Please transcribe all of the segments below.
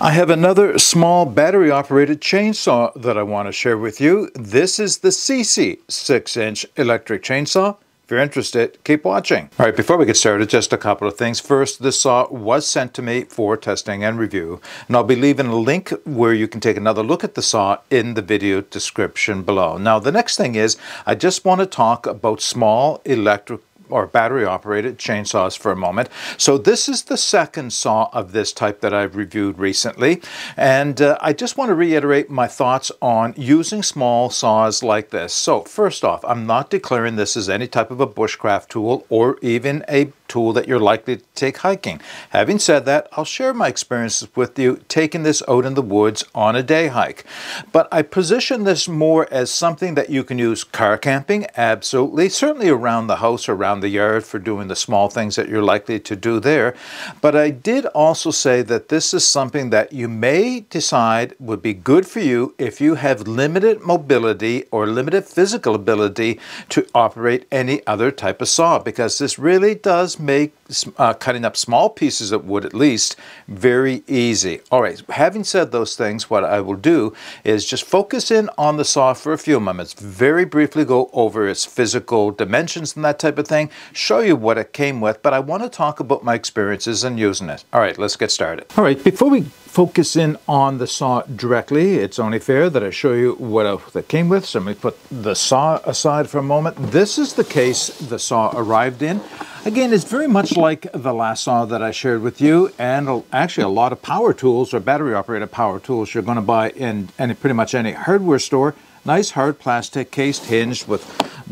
I have another small battery operated chainsaw that I want to share with you. This is the Seesii 6 inch electric chainsaw. If you're interested, keep watching. All right, before we get started, just a couple of things. First, this saw was sent to me for testing and review, and I'll be leaving a link where you can take another look at the saw in the video description below. Now, the next thing is, I just want to talk about small electric or battery operated chainsaws for a moment. So this is the second saw of this type that I've reviewed recently. And uh, I just want to reiterate my thoughts on using small saws like this. So first off, I'm not declaring this as any type of a bushcraft tool or even a tool that you're likely to take hiking. Having said that, I'll share my experiences with you taking this out in the woods on a day hike. But I position this more as something that you can use car camping, absolutely, certainly around the house, around the yard for doing the small things that you're likely to do there. But I did also say that this is something that you may decide would be good for you if you have limited mobility or limited physical ability to operate any other type of saw because this really does make uh, cutting up small pieces of wood at least very easy. All right, having said those things, what I will do is just focus in on the saw for a few moments, very briefly go over its physical dimensions and that type of thing, show you what it came with, but I want to talk about my experiences in using it. All right, let's get started. All right, before we focus in on the saw directly, it's only fair that I show you what it came with. So let me put the saw aside for a moment. This is the case the saw arrived in. Again, it's very much like the last saw that I shared with you, and actually a lot of power tools or battery-operated power tools you're going to buy in any, pretty much any hardware store. Nice hard plastic cased hinged with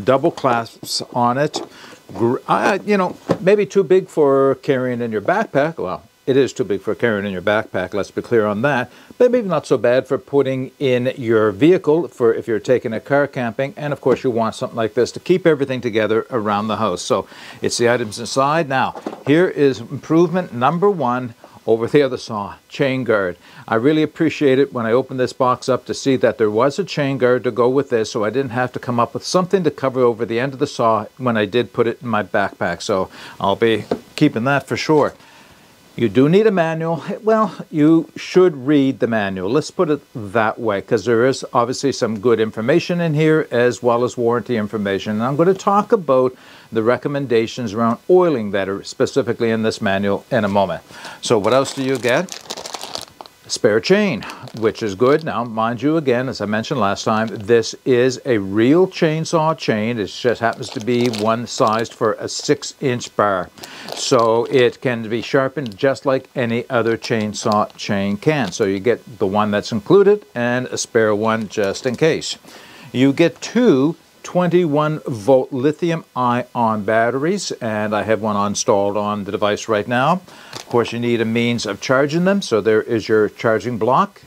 double clasps on it. You know, maybe too big for carrying in your backpack. Well, it is too big for carrying in your backpack, let's be clear on that, but maybe not so bad for putting in your vehicle for if you're taking a car camping, and of course you want something like this to keep everything together around the house. So it's the items inside. Now, here is improvement number one over the other saw, chain guard. I really appreciate it when I opened this box up to see that there was a chain guard to go with this so I didn't have to come up with something to cover over the end of the saw when I did put it in my backpack. So I'll be keeping that for sure. You do need a manual. Well, you should read the manual. Let's put it that way, because there is obviously some good information in here as well as warranty information. And I'm going to talk about the recommendations around oiling that are specifically in this manual in a moment. So what else do you get? Spare chain, which is good. Now, mind you, again, as I mentioned last time, this is a real chainsaw chain. It just happens to be one sized for a six inch bar. So it can be sharpened just like any other chainsaw chain can. So you get the one that's included and a spare one just in case. You get two 21 volt lithium ion batteries and I have one installed on the device right now. Of course you need a means of charging them so there is your charging block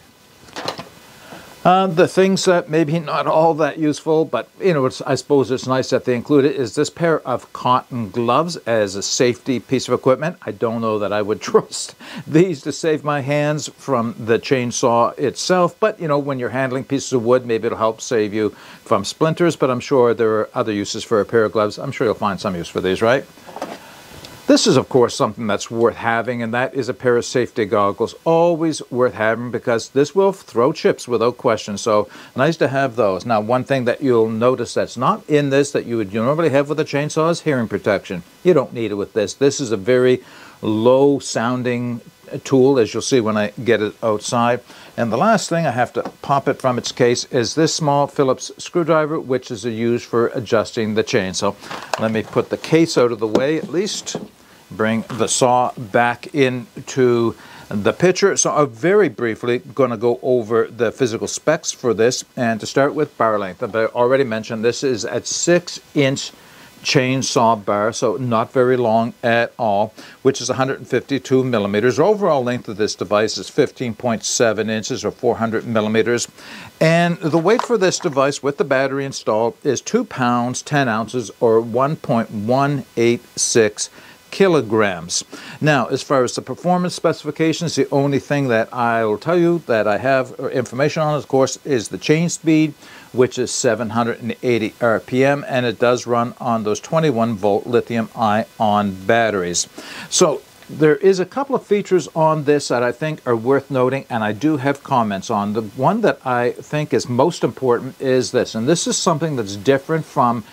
uh, the things that maybe not all that useful, but you know, I suppose it's nice that they include it, is this pair of cotton gloves as a safety piece of equipment. I don't know that I would trust these to save my hands from the chainsaw itself, but you know, when you're handling pieces of wood, maybe it'll help save you from splinters, but I'm sure there are other uses for a pair of gloves. I'm sure you'll find some use for these, right? This is, of course, something that's worth having, and that is a pair of safety goggles. Always worth having because this will throw chips without question. So nice to have those. Now, one thing that you'll notice that's not in this that you would normally have with a chainsaw is hearing protection. You don't need it with this. This is a very low sounding uh, tool, as you'll see when I get it outside. And the last thing, I have to pop it from its case, is this small Phillips screwdriver, which is used for adjusting the chain. So let me put the case out of the way at least bring the saw back into the picture. So I'm very briefly going to go over the physical specs for this. And to start with bar length, I already mentioned this is at 6 inch chainsaw bar, so not very long at all, which is 152 millimeters. Overall length of this device is 15.7 inches or 400 millimeters. And the weight for this device with the battery installed is 2 pounds, 10 ounces or 1.186 kilograms. Now, as far as the performance specifications, the only thing that I will tell you that I have information on, of course, is the chain speed, which is 780 RPM, and it does run on those 21 volt lithium ion batteries. So There is a couple of features on this that I think are worth noting, and I do have comments on. The one that I think is most important is this, and this is something that's different from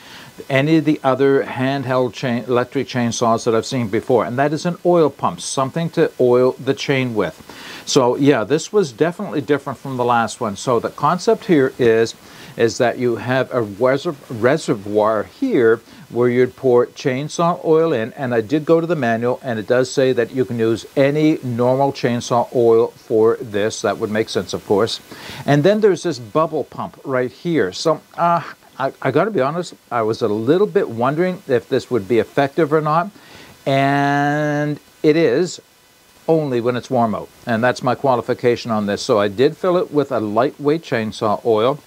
any of the other handheld chain, electric chainsaws that I've seen before, and that is an oil pump, something to oil the chain with. So yeah, this was definitely different from the last one. So the concept here is, is that you have a reservoir here where you'd pour chainsaw oil in, and I did go to the manual, and it does say that you can use any normal chainsaw oil for this. That would make sense, of course. And then there's this bubble pump right here. So uh, I, I got to be honest, I was a little bit wondering if this would be effective or not. And it is only when it's warm out. And that's my qualification on this. So I did fill it with a lightweight chainsaw oil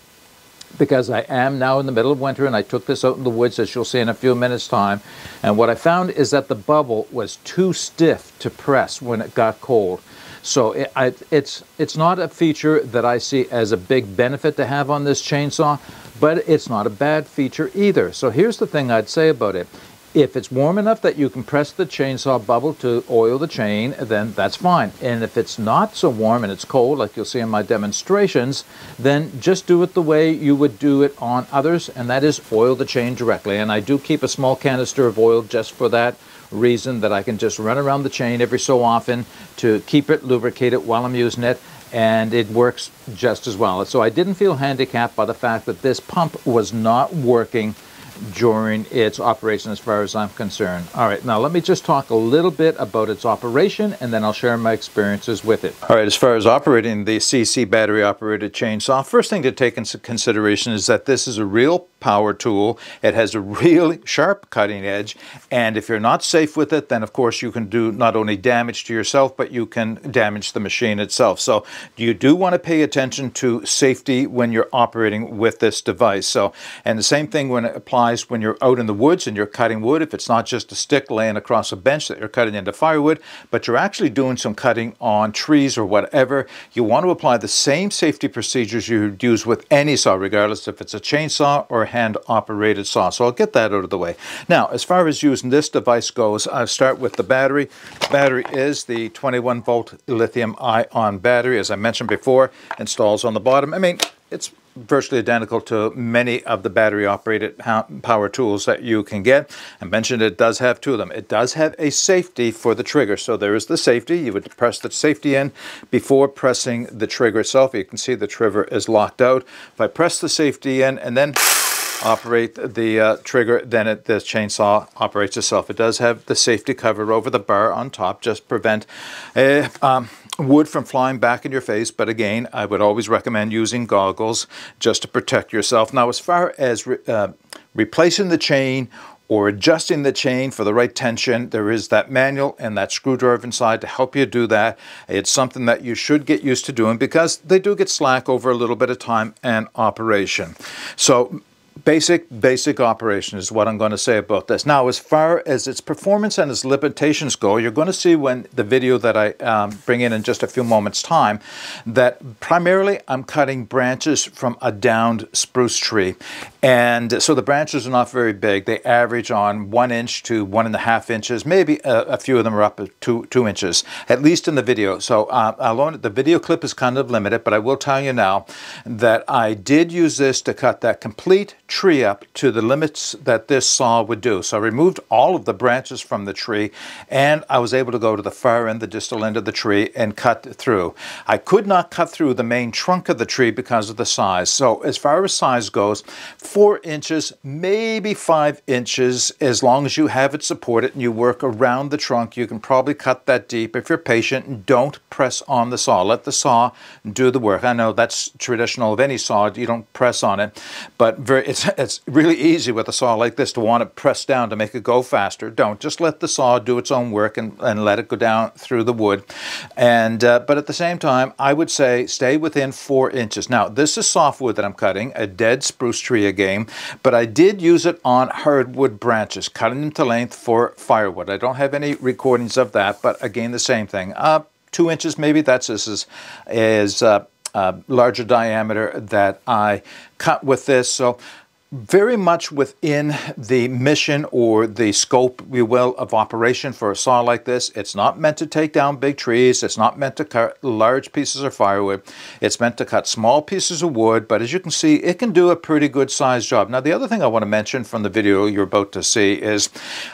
because I am now in the middle of winter and I took this out in the woods as you'll see in a few minutes time and what I found is that the bubble was too stiff to press when it got cold so it, I, it's it's not a feature that I see as a big benefit to have on this chainsaw but it's not a bad feature either. So here's the thing I'd say about it. If it's warm enough that you can press the chainsaw bubble to oil the chain, then that's fine. And if it's not so warm and it's cold, like you'll see in my demonstrations, then just do it the way you would do it on others, and that is oil the chain directly. And I do keep a small canister of oil just for that reason that I can just run around the chain every so often to keep it lubricated while I'm using it and it works just as well. So I didn't feel handicapped by the fact that this pump was not working during its operation as far as I'm concerned. All right, now let me just talk a little bit about its operation and then I'll share my experiences with it. All right, as far as operating the Seesii battery operated chainsaw, first thing to take into consideration is that this is a real power tool. It has a really sharp cutting edge and if you're not safe with it, then of course you can do not only damage to yourself, but you can damage the machine itself. So you do want to pay attention to safety when you're operating with this device. So, and the same thing when it applies when you're out in the woods and you're cutting wood. If it's not just a stick laying across a bench that you're cutting into firewood, but you're actually doing some cutting on trees or whatever, you want to apply the same safety procedures you would use with any saw, regardless if it's a chainsaw or hand-operated saw. So I'll get that out of the way. Now, as far as using this device goes, I'll start with the battery. The battery is the 21 volt lithium ion battery, as I mentioned before, installs on the bottom. I mean, it's virtually identical to many of the battery operated power tools that you can get. I mentioned it does have two of them. It does have a safety for the trigger. So there is the safety. You would press the safety in before pressing the trigger itself. You can see the trigger is locked out. If I press the safety in and then operate the uh, trigger, then it, the chainsaw operates itself. It does have the safety cover over the bar on top, just prevent a, um, wood from flying back in your face, but again, I would always recommend using goggles just to protect yourself. Now, as far as re uh, replacing the chain or adjusting the chain for the right tension, there is that manual and that screwdriver inside to help you do that. It's something that you should get used to doing because they do get slack over a little bit of time and operation. So basic, basic operation is what I'm going to say about this. Now, as far as its performance and its limitations go, you're going to see when the video that I um, bring in in just a few moments time, that primarily I'm cutting branches from a downed spruce tree. And so the branches are not very big. They average on one inch to one and a half inches. Maybe a, a few of them are up to two, two inches, at least in the video. So uh, alone, the video clip is kind of limited, but I will tell you now that I did use this to cut that complete tree up to the limits that this saw would do. So I removed all of the branches from the tree and I was able to go to the far end, the distal end of the tree and cut through. I could not cut through the main trunk of the tree because of the size. So as far as size goes, four inches, maybe five inches, as long as you have it supported and you work around the trunk, you can probably cut that deep. If you're patient, don't press on the saw. Let the saw do the work. I know that's traditional of any saw. You don't press on it, but very, it's it's, it's really easy with a saw like this to want to press down to make it go faster. Don't. Just let the saw do its own work and, and let it go down through the wood. And uh, But at the same time, I would say stay within four inches. Now, this is softwood that I'm cutting, a dead spruce tree again, but I did use it on hardwood branches, cutting them to length for firewood. I don't have any recordings of that, but again, the same thing. Uh, two inches maybe, that's this is, is uh, uh, larger diameter that I cut with this. So very much within the mission or the scope, we will, of operation for a saw like this. It's not meant to take down big trees. It's not meant to cut large pieces of firewood. It's meant to cut small pieces of wood, but as you can see, it can do a pretty good sized job. Now, the other thing I want to mention from the video you're about to see is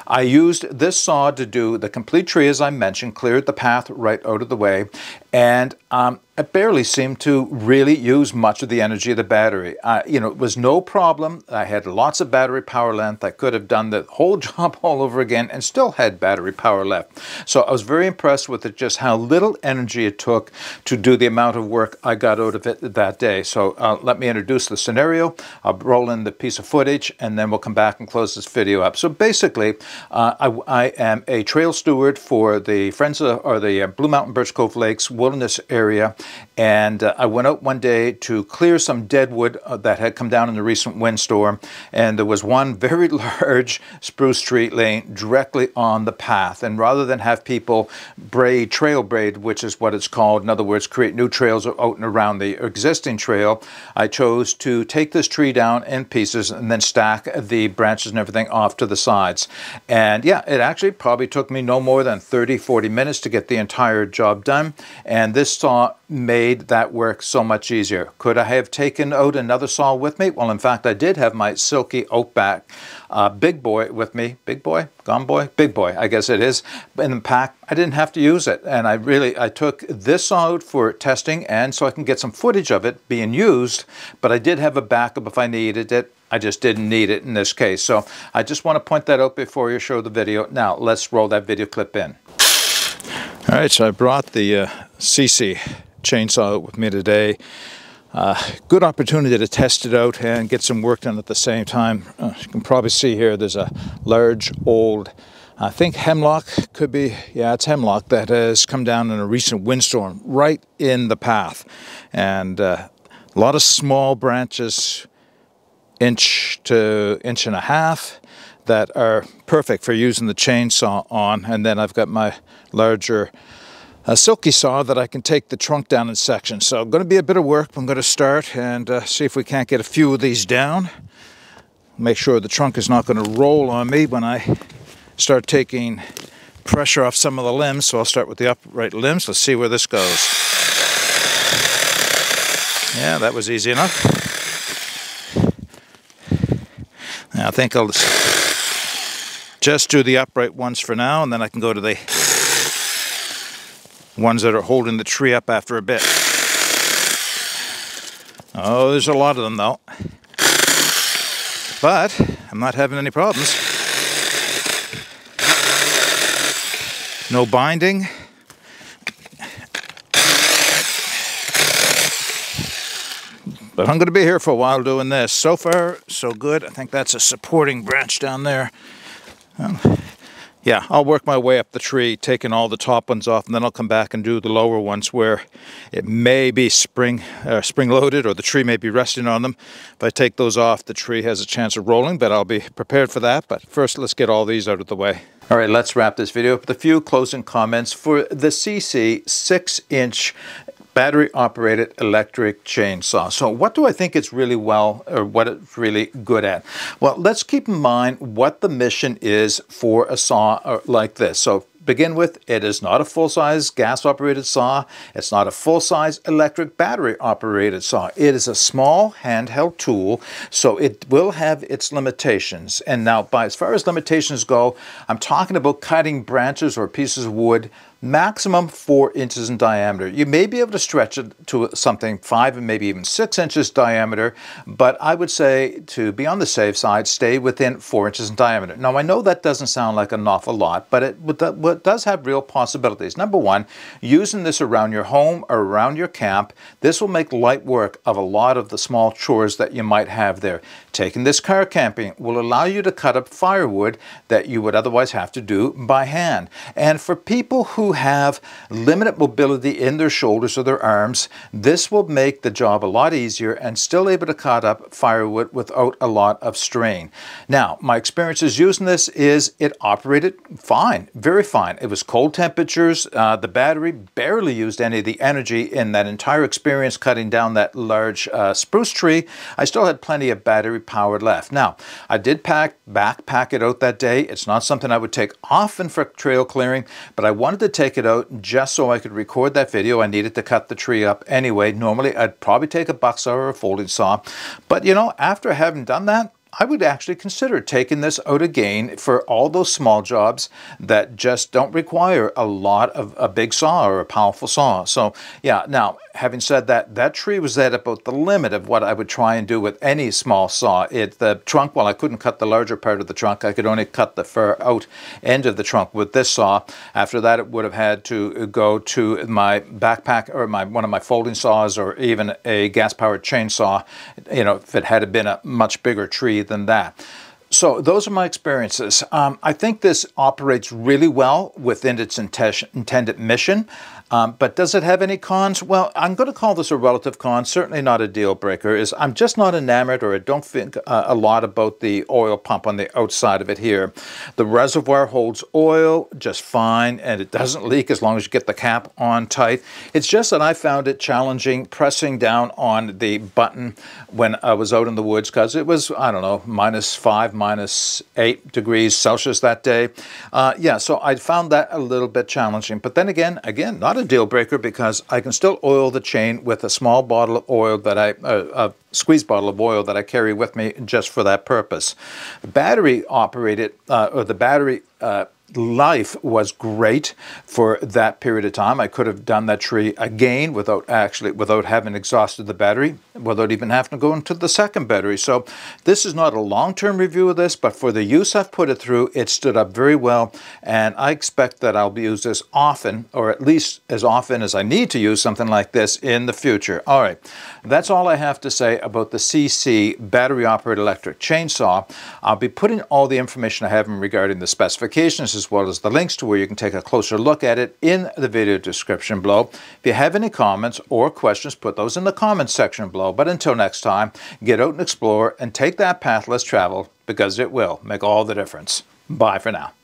I used this saw to do the complete tree, as I mentioned, cleared the path right out of the way, and um, it barely seemed to really use much of the energy of the battery. You know, it was no problem. I had lots of battery power length. I could have done the whole job all over again and still had battery power left. So I was very impressed with it, just how little energy it took to do the amount of work I got out of it that day. So uh, let me introduce the scenario. I'll roll in the piece of footage and then we'll come back and close this video up. So basically, uh, I, I, am a trail steward for the Friends of, or the uh, Blue Mountain Birch Cove Lakes Wilderness Area and uh, I went out one day to clear some deadwood uh, that had come down in the recent windstorm. And there was one very large spruce tree laying directly on the path. And rather than have people braid, trail braid, which is what it's called, in other words, create new trails out and around the existing trail, I chose to take this tree down in pieces and then stack the branches and everything off to the sides. And yeah, it actually probably took me no more than 30, 40 minutes to get the entire job done. This saw made that work so much easier. Could I have taken out another saw with me? Well, in fact, I did have my Silky Outback uh, Big Boy with me. Big Boy? Gomboy? Big Boy, I guess it is. In the pack, I didn't have to use it. And I really, I took this saw out for testing and so I can get some footage of it being used, but I did have a backup if I needed it. I just didn't need it in this case. So I just want to point that out before you show the video. Now, let's roll that video clip in. All right, so I brought the uh, Seesii chainsaw with me today. Uh, good opportunity to test it out and get some work done at the same time. Uh, you can probably see here there's a large old, I think hemlock could be, yeah, it's hemlock that has come down in a recent windstorm right in the path. And uh, a lot of small branches, inch to inch and a half, that are perfect for using the chainsaw on. And then I've got my larger a silky saw that I can take the trunk down in sections. So going to be a bit of work. I'm going to start and uh, see if we can't get a few of these down. Make sure the trunk is not going to roll on me when I start taking pressure off some of the limbs. So I'll start with the upright limbs. Let's see where this goes. Yeah, that was easy enough. I think I'll just do the upright ones for now and then I can go to the ones that are holding the tree up after a bit. Oh, there's a lot of them though. But I'm not having any problems. No binding. But I'm going to be here for a while doing this. So far, so good. I think that's a supporting branch down there. Well, yeah, I'll work my way up the tree, taking all the top ones off, and then I'll come back and do the lower ones where it may be spring uh, spring loaded or the tree may be resting on them. If I take those off, the tree has a chance of rolling, but I'll be prepared for that. But first, let's get all these out of the way. All right, let's wrap this video up with a few closing comments for the Seesii 6-inch battery operated electric chainsaw. So what do I think it's really well or what it's really good at? Well, let's keep in mind what the mission is for a saw uh, like this. So begin with, it is not a full-size gas-operated saw. It's not a full-size electric battery-operated saw. It is a small handheld tool, so it will have its limitations. And now, by as far as limitations go, I'm talking about cutting branches or pieces of wood maximum four inches in diameter. You may be able to stretch it to something five and maybe even six inches diameter, but I would say to be on the safe side, stay within four inches in diameter. Now I know that doesn't sound like an awful lot, but it does have real possibilities. Number one, using this around your home or around your camp, this will make light work of a lot of the small chores that you might have there. Taking this car camping will allow you to cut up firewood that you would otherwise have to do by hand. And for people who have limited mobility in their shoulders or their arms, this will make the job a lot easier and still able to cut up firewood without a lot of strain. Now, my experiences using this is it operated fine, very fine. It was cold temperatures. Uh, the battery barely used any of the energy in that entire experience cutting down that large uh, spruce tree. I still had plenty of battery power left. Now, I did pack backpack it out that day. It's not something I would take often for trail clearing, but I wanted to take it out just so I could record that video. I needed to cut the tree up anyway. Normally, I'd probably take a buck saw or a folding saw. But you know, after having done that, I would actually consider taking this out again for all those small jobs that just don't require a lot of a big saw or a powerful saw. So yeah, now having said that, that tree was at about the limit of what I would try and do with any small saw. It The trunk, well, I couldn't cut the larger part of the trunk. I could only cut the fur out end of the trunk with this saw. After that, it would have had to go to my backpack or my one of my folding saws or even a gas-powered chainsaw, you know, if it had been a much bigger tree than that. So those are my experiences. Um, I think this operates really well within its intended mission. Um, but does it have any cons? Well, I'm going to call this a relative con, certainly not a deal breaker. Is I'm just not enamored or I don't think uh, a lot about the oil pump on the outside of it here. The reservoir holds oil just fine and it doesn't leak as long as you get the cap on tight. It's just that I found it challenging pressing down on the button when I was out in the woods because it was, I don't know, minus five, minus eight degrees Celsius that day. Uh, yeah, so I found that a little bit challenging. But then again, again, not not a deal breaker because I can still oil the chain with a small bottle of oil that I, uh, a squeeze bottle of oil that I carry with me just for that purpose. Battery operated, uh, or the battery uh, life was great for that period of time. I could have done that tree again without actually, without having exhausted the battery, without even having to go into the second battery. So this is not a long-term review of this, but for the use I've put it through, it stood up very well. And I expect that I'll be use this often, or at least as often as I need to use something like this in the future. All right, that's all I have to say about the Seesii battery operated electric chainsaw. I'll be putting all the information I have in regarding the specifications as well as the links to where you can take a closer look at it in the video description below. If you have any comments or questions, put those in the comments section below. But until next time, get out and explore and take that path less traveled because it will make all the difference. Bye for now.